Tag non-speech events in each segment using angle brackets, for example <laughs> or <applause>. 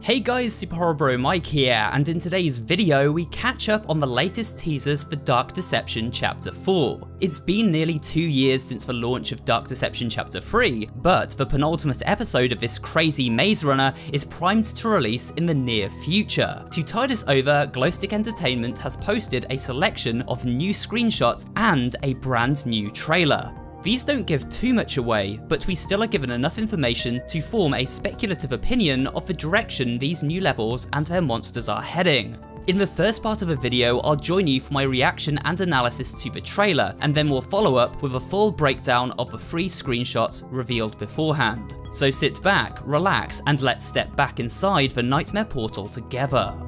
Hey guys, Super Horror Bro Mike here, and in today's video we catch up on the latest teasers for Dark Deception Chapter 4. It's been nearly two years since the launch of Dark Deception Chapter 3, but the penultimate episode of this crazy Maze Runner is primed to release in the near future. To tide us over, Glowstick Entertainment has posted a selection of new screenshots and a brand new trailer. These don't give too much away, but we still are given enough information to form a speculative opinion of the direction these new levels and their monsters are heading. In the first part of the video, I'll join you for my reaction and analysis to the trailer, and then we'll follow up with a full breakdown of the three screenshots revealed beforehand. So sit back, relax, and let's step back inside the Nightmare Portal together.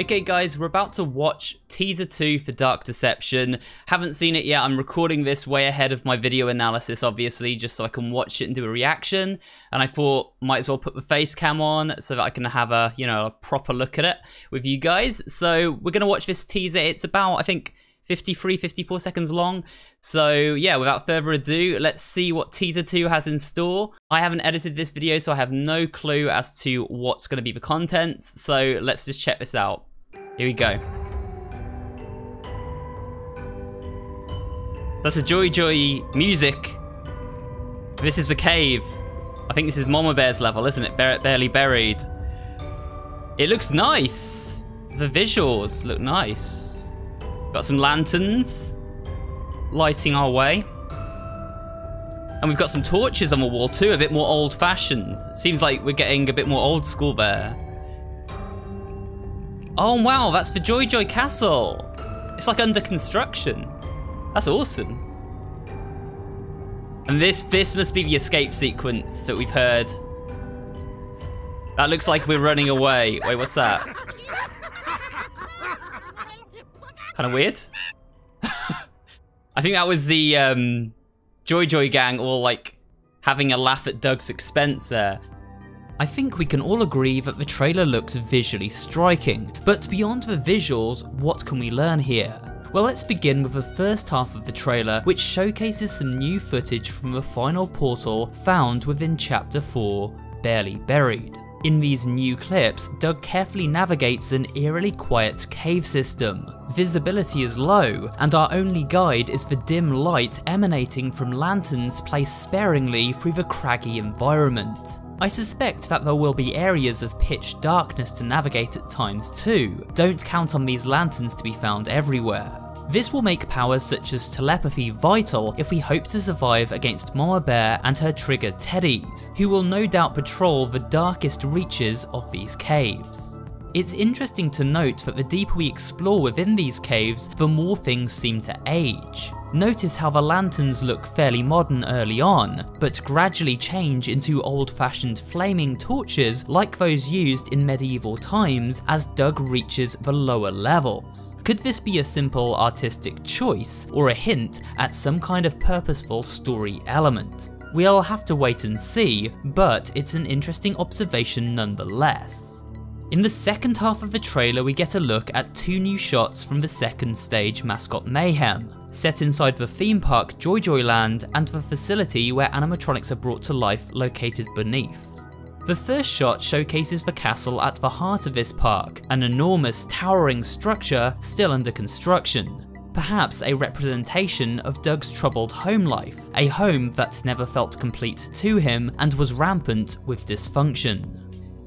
Okay guys, we're about to watch teaser 2 for Dark Deception. Haven't seen it yet, I'm recording this way ahead of my video analysis obviously, just so I can watch it and do a reaction. And I thought, might as well put the face cam on so that I can have a, you know, a proper look at it with you guys. So we're gonna watch this teaser, it's about, I think, 53, 54 seconds long. So yeah, without further ado, let's see what teaser 2 has in store. I haven't edited this video, so I have no clue as to what's going to be the contents. So let's just check this out. Here we go. That's a Joy Joy music. This is a cave. I think this is Mama Bear's level, isn't it? barely buried. It looks nice. The visuals look nice. Got some lanterns lighting our way. And we've got some torches on the wall too, a bit more old fashioned. Seems like we're getting a bit more old school there. Oh wow, that's the Joy Joy Castle. It's like under construction. That's awesome. And this this must be the escape sequence that we've heard. That looks like we're running away. Wait, what's that? Kind of weird. <laughs> I think that was the um, Joy Joy gang all like having a laugh at Doug's expense there. I think we can all agree that the trailer looks visually striking, but beyond the visuals, what can we learn here? Well, let's begin with the first half of the trailer, which showcases some new footage from the final portal found within Chapter 4, Barely Buried. In these new clips, Doug carefully navigates an eerily quiet cave system. Visibility is low, and our only guide is the dim light emanating from lanterns placed sparingly through the craggy environment. I suspect that there will be areas of pitch darkness to navigate at times too, don't count on these lanterns to be found everywhere. This will make powers such as telepathy vital if we hope to survive against Mama Bear and her trigger teddies, who will no doubt patrol the darkest reaches of these caves. It's interesting to note that the deeper we explore within these caves, the more things seem to age. Notice how the lanterns look fairly modern early on, but gradually change into old-fashioned flaming torches like those used in medieval times as Doug reaches the lower levels. Could this be a simple artistic choice, or a hint at some kind of purposeful story element? We'll have to wait and see, but it's an interesting observation nonetheless. In the second half of the trailer we get a look at two new shots from the second stage Mascot Mayhem, set inside the theme park Joy Joy Land and the facility where animatronics are brought to life located beneath. The first shot showcases the castle at the heart of this park, an enormous towering structure still under construction. Perhaps a representation of Doug's troubled home life, a home that never felt complete to him and was rampant with dysfunction.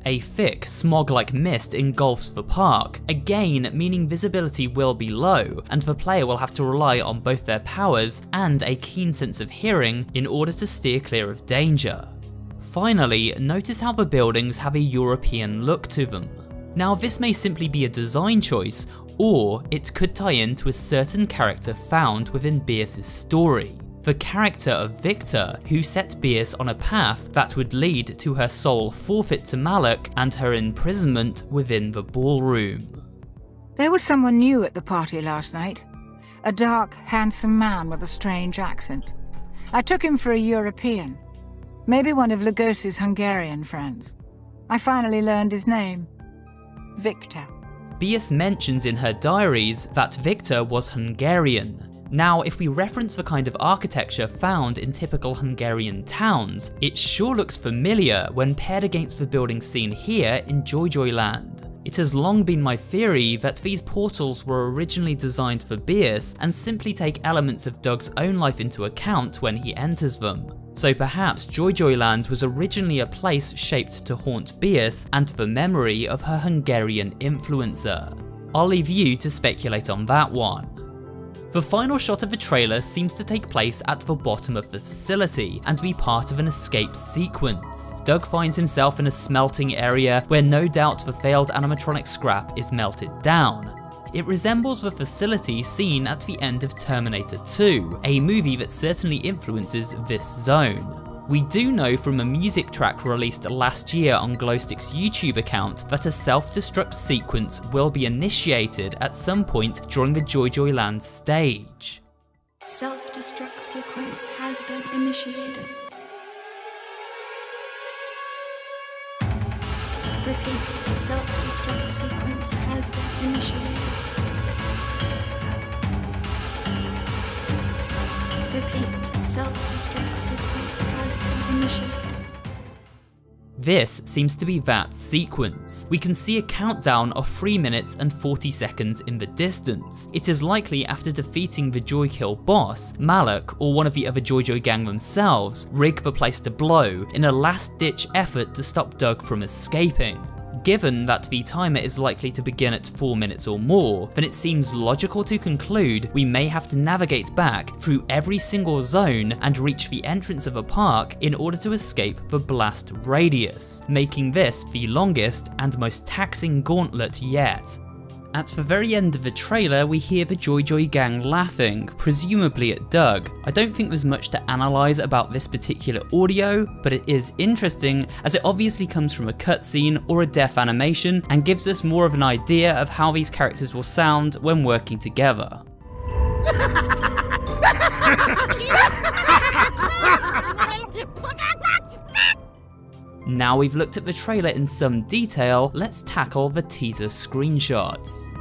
A thick, smog-like mist engulfs the park, again meaning visibility will be low, and the player will have to rely on both their powers and a keen sense of hearing in order to steer clear of danger. Finally, notice how the buildings have a European look to them. Now this may simply be a design choice, or it could tie into a certain character found within Beerus' story the character of Victor, who set Beerus on a path that would lead to her soul forfeit to Malak and her imprisonment within the ballroom. There was someone new at the party last night. A dark, handsome man with a strange accent. I took him for a European. Maybe one of Lugosi's Hungarian friends. I finally learned his name. Victor. Beerus mentions in her diaries that Victor was Hungarian, Now, if we reference the kind of architecture found in typical Hungarian towns, it sure looks familiar when paired against the building seen here in Joy Joy Land. It has long been my theory that these portals were originally designed for Bias and simply take elements of Doug's own life into account when he enters them. So perhaps Joy Joy Land was originally a place shaped to haunt Bias and the memory of her Hungarian influencer. I'll leave you to speculate on that one. The final shot of the trailer seems to take place at the bottom of the facility and be part of an escape sequence. Doug finds himself in a smelting area where no doubt the failed animatronic scrap is melted down. It resembles the facility seen at the end of Terminator 2, a movie that certainly influences this zone. We do know from a music track released last year on Glowstick's YouTube account that a self-destruct sequence will be initiated at some point during the Joy Joy Land stage. Self-destruct sequence has been initiated. Repeat, self-destruct sequence has been initiated. Repeat, self-destruct sequence. This seems to be that sequence. We can see a countdown of 3 minutes and 40 seconds in the distance. It is likely after defeating the Joy Kill boss, Malak or one of the other Joy gang themselves rig the place to blow in a last ditch effort to stop Doug from escaping. Given that the timer is likely to begin at 4 minutes or more, then it seems logical to conclude we may have to navigate back through every single zone and reach the entrance of a park in order to escape the blast radius, making this the longest and most taxing gauntlet yet. At the very end of the trailer, we hear the Joy Joy gang laughing, presumably at Doug. I don't think there's much to analyse about this particular audio, but it is interesting as it obviously comes from a cutscene or a death animation and gives us more of an idea of how these characters will sound when working together. Now we've looked at the trailer in some detail, let's tackle the teaser screenshots.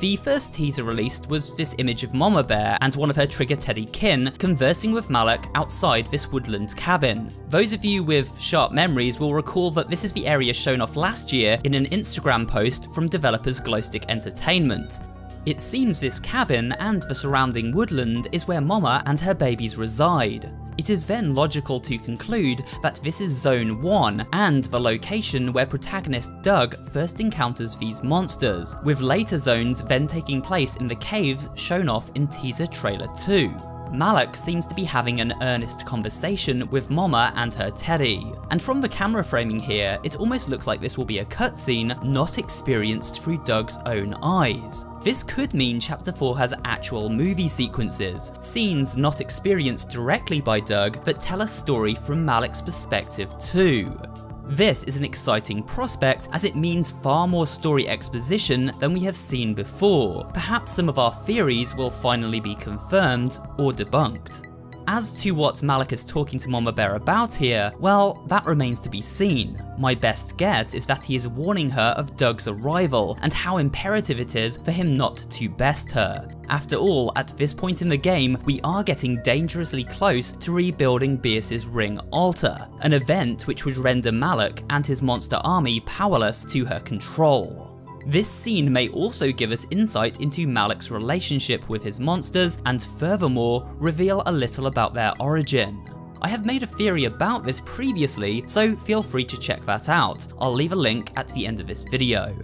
The first teaser released was this image of Mama Bear and one of her trigger teddy kin conversing with Malak outside this woodland cabin. Those of you with sharp memories will recall that this is the area shown off last year in an Instagram post from developers Glowstick Entertainment. It seems this cabin and the surrounding woodland is where Mama and her babies reside. It is then logical to conclude that this is Zone 1 and the location where protagonist Doug first encounters these monsters, with later zones then taking place in the caves shown off in teaser trailer 2. Malak seems to be having an earnest conversation with Mama and her teddy. And from the camera framing here, it almost looks like this will be a cutscene not experienced through Doug's own eyes. This could mean Chapter 4 has actual movie sequences, scenes not experienced directly by Doug, but tell a story from Malak's perspective too. This is an exciting prospect as it means far more story exposition than we have seen before. Perhaps some of our theories will finally be confirmed or debunked. As to what Malak is talking to Mama Bear about here, well, that remains to be seen. My best guess is that he is warning her of Doug's arrival and how imperative it is for him not to best her. After all, at this point in the game, we are getting dangerously close to rebuilding Bias's ring altar, an event which would render Malak and his monster army powerless to her control. This scene may also give us insight into Malak's relationship with his monsters and furthermore reveal a little about their origin. I have made a theory about this previously, so feel free to check that out. I'll leave a link at the end of this video.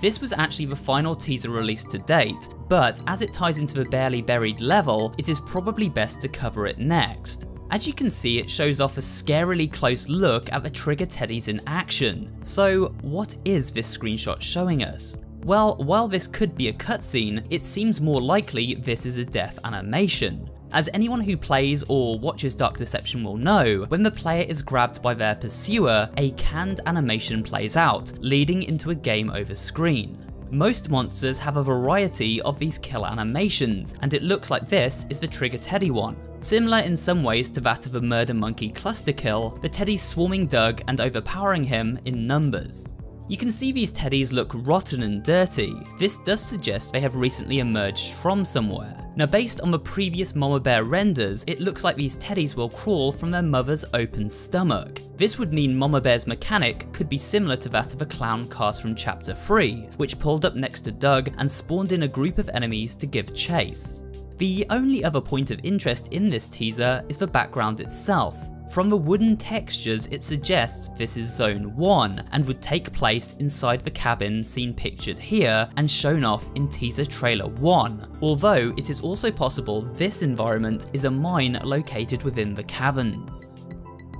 This was actually the final teaser released to date, but as it ties into the barely buried level, it is probably best to cover it next. As you can see, it shows off a scarily close look at the Trigger Teddies in action. So what is this screenshot showing us? Well, while this could be a cutscene, it seems more likely this is a death animation. As anyone who plays or watches Dark Deception will know, when the player is grabbed by their pursuer, a canned animation plays out, leading into a game over screen. Most monsters have a variety of these kill animations, and it looks like this is the Trigger Teddy one. Similar in some ways to that of a Murder Monkey cluster kill, the Teddy's swarming Doug and overpowering him in numbers. You can see these teddies look rotten and dirty. This does suggest they have recently emerged from somewhere. Now based on the previous Mama Bear renders, it looks like these teddies will crawl from their mother's open stomach. This would mean Mama Bear's mechanic could be similar to that of a clown cast from chapter 3, which pulled up next to Doug and spawned in a group of enemies to give chase. The only other point of interest in this teaser is the background itself. From the wooden textures it suggests this is Zone 1 and would take place inside the cabin seen pictured here and shown off in teaser trailer 1, although it is also possible this environment is a mine located within the caverns.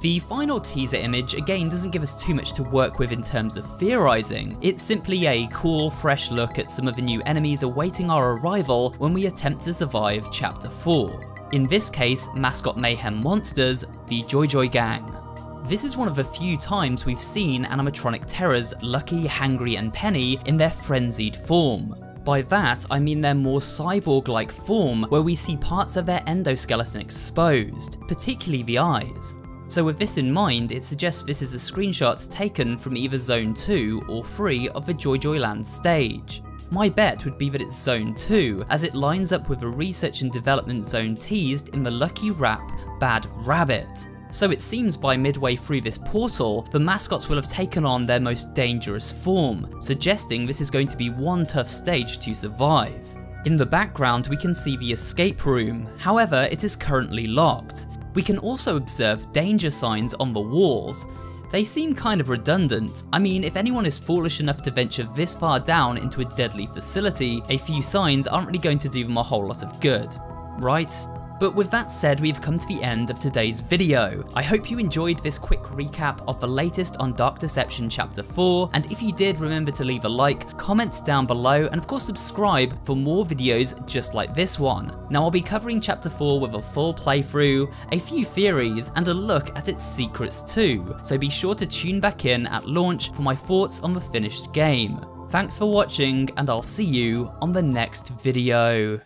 The final teaser image again doesn't give us too much to work with in terms of theorising, it's simply a cool fresh look at some of the new enemies awaiting our arrival when we attempt to survive chapter 4. In this case, mascot mayhem monsters, the Joy Joy Gang. This is one of the few times we've seen animatronic terrors Lucky, Hangry and Penny in their frenzied form. By that, I mean their more cyborg-like form where we see parts of their endoskeleton exposed, particularly the eyes. So with this in mind, it suggests this is a screenshot taken from either Zone 2 or 3 of the Joy Joy Land stage. My bet would be that it's Zone 2, as it lines up with the research and development zone teased in the Lucky Rap Bad Rabbit. So it seems by midway through this portal, the mascots will have taken on their most dangerous form, suggesting this is going to be one tough stage to survive. In the background we can see the escape room, however it is currently locked. We can also observe danger signs on the walls, they seem kind of redundant. I mean, if anyone is foolish enough to venture this far down into a deadly facility, a few signs aren't really going to do them a whole lot of good, right? But with that said, we've come to the end of today's video. I hope you enjoyed this quick recap of the latest on Dark Deception Chapter 4, and if you did, remember to leave a like, comment down below, and of course subscribe for more videos just like this one. Now I'll be covering Chapter 4 with a full playthrough, a few theories, and a look at its secrets too, so be sure to tune back in at launch for my thoughts on the finished game. Thanks for watching, and I'll see you on the next video.